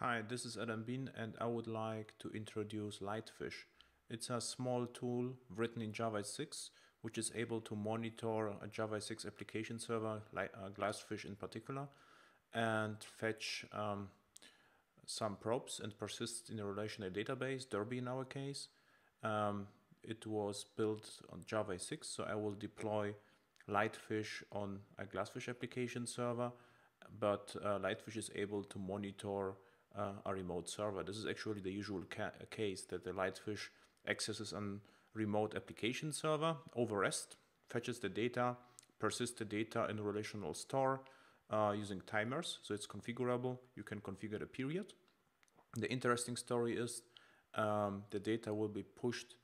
Hi, this is Adam Bien and I would like to introduce Lightfish. It's a small tool written in Java 6 which is able to monitor a Java 6 application server, like uh, Glassfish in particular, and fetch um, some probes and persist in a relational database, Derby in our case. Um, it was built on Java 6, so I will deploy Lightfish on a Glassfish application server, but uh, Lightfish is able to monitor a remote server. This is actually the usual ca case that the Lightfish accesses a remote application server over REST, fetches the data, persists the data in a relational store uh, using timers, so it's configurable. You can configure the period. The interesting story is um, the data will be pushed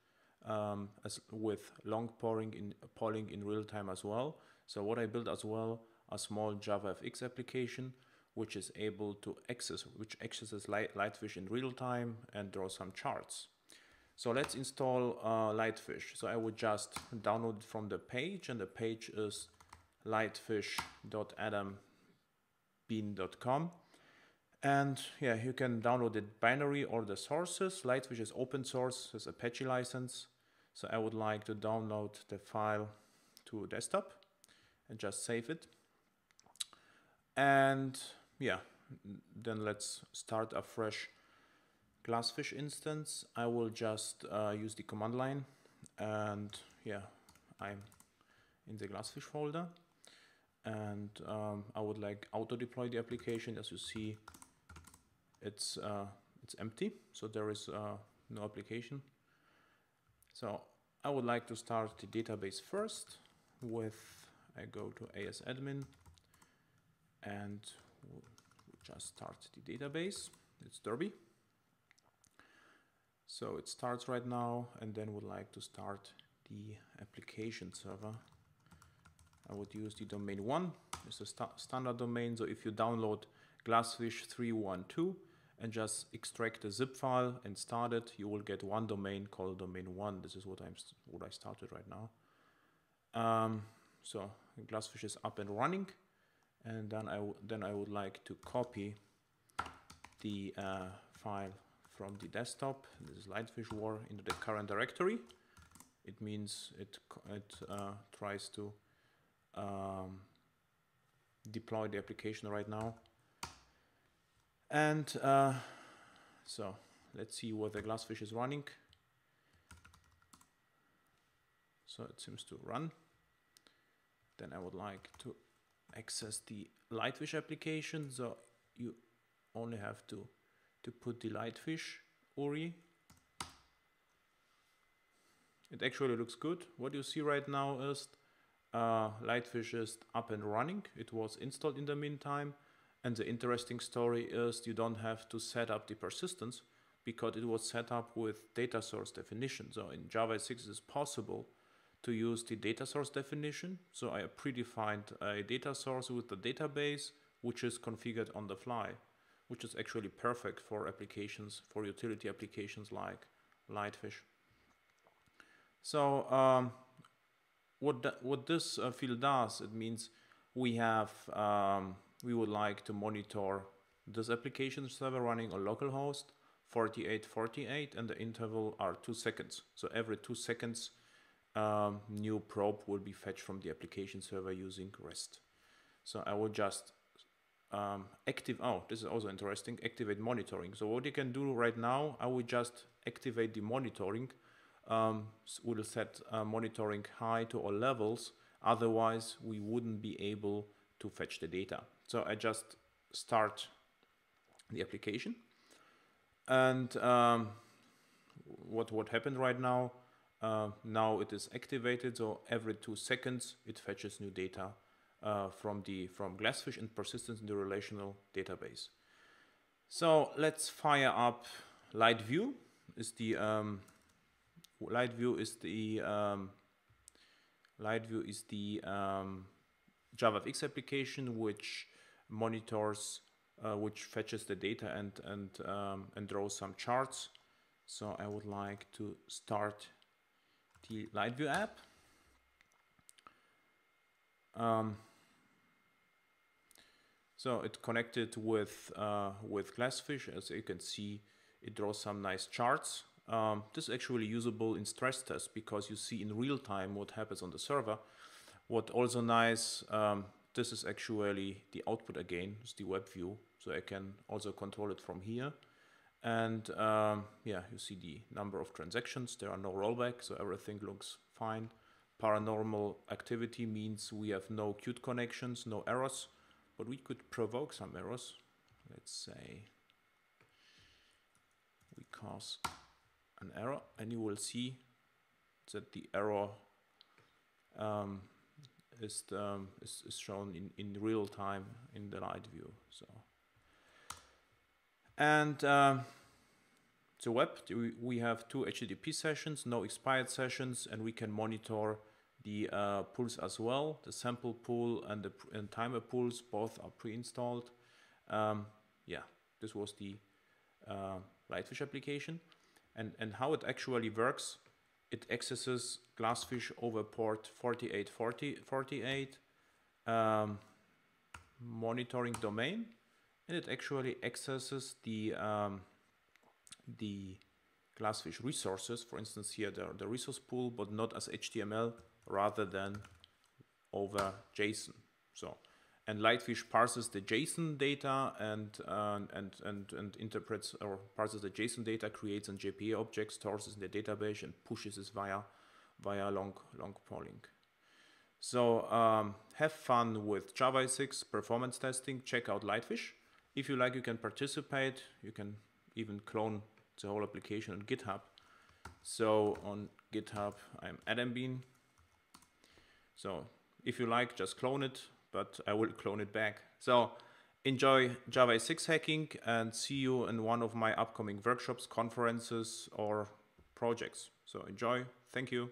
um, as with long polling in polling in real time as well. So what I built as well a small JavaFX application which is able to access, which accesses light, Lightfish in real time and draw some charts. So let's install uh, Lightfish. So I would just download from the page and the page is lightfish.adam-bien.com. And yeah, you can download the binary or the sources. Lightfish is open source, it's Apache license. So I would like to download the file to desktop and just save it. And yeah, then let's start a fresh Glassfish instance. I will just uh, use the command line and yeah, I'm in the Glassfish folder and um, I would like auto deploy the application. As you see, it's uh, it's empty, so there is uh, no application. So I would like to start the database first with I go to asadmin and just start the database. It's Derby. So it starts right now and then would like to start the application server. I would use the domain one. It's a st standard domain. So if you download Glassfish 312 and just extract the zip file and start it, you will get one domain called domain one. This is what I'm what I started right now. Um, so Glassfish is up and running and then I then I would like to copy the uh, file from the desktop, this is Lightfish War, into the current directory. It means it it uh, tries to um, deploy the application right now. And uh, so let's see what the Glassfish is running. So it seems to run. Then I would like to access the Lightfish application. So you only have to, to put the Lightfish URI. It actually looks good. What you see right now is uh, Lightfish is up and running. It was installed in the meantime. And the interesting story is you don't have to set up the persistence because it was set up with data source definition. So in Java 6 it is possible to use the data source definition. So I predefined a data source with the database, which is configured on the fly, which is actually perfect for applications, for utility applications like Lightfish. So um, what, what this uh, field does, it means we have, um, we would like to monitor this application server running on localhost 4848 and the interval are two seconds. So every two seconds, um, new probe will be fetched from the application server using REST. So I will just um, active, oh, this is also interesting, activate monitoring. So what you can do right now, I will just activate the monitoring. Um, we'll set uh, monitoring high to all levels. Otherwise, we wouldn't be able to fetch the data. So I just start the application. And um, what, what happened right now, uh, now it is activated, so every two seconds it fetches new data uh, from the from Glassfish and persistence in the relational database. So let's fire up LightView. Is the um, LightView is the um, LightView is the um, JavaFX application which monitors, uh, which fetches the data and and um, and draws some charts. So I would like to start the LightView app. Um, So it connected with uh, with Glassfish, as you can see, it draws some nice charts. Um, this is actually usable in stress tests because you see in real time what happens on the server. What also nice, um, this is actually the output again, it's the web view. So I can also control it from here. And um, yeah, you see the number of transactions. There are no rollback, so everything looks fine. Paranormal activity means we have no queued connections, no errors, but we could provoke some errors. Let's say we cause an error and you will see that the error um, is, um, is, is, shown in, in real time in the light view. So, and um, the web, we have two HTTP sessions, no expired sessions, and we can monitor the uh, pools as well. The sample pool and the and timer pools both are pre-installed. Um, yeah, this was the uh, Lightfish application and, and how it actually works, it accesses Glassfish over port 4848, um, monitoring domain, and it actually accesses the um, the Glassfish resources. For instance, here the, the resource pool, but not as HTML, rather than over JSON. So and Lightfish parses the JSON data and, uh, and, and, and interprets or parses the JSON data, creates an JPA object, stores it in the database and pushes this via, via long, long polling. So um, have fun with Java 6 performance testing. Check out Lightfish. If you like, you can participate. You can even clone the whole application on GitHub. So on GitHub, I'm Adam Bien. So if you like, just clone it, but I will clone it back. So enjoy Java 6 hacking and see you in one of my upcoming workshops, conferences, or projects. So enjoy. Thank you.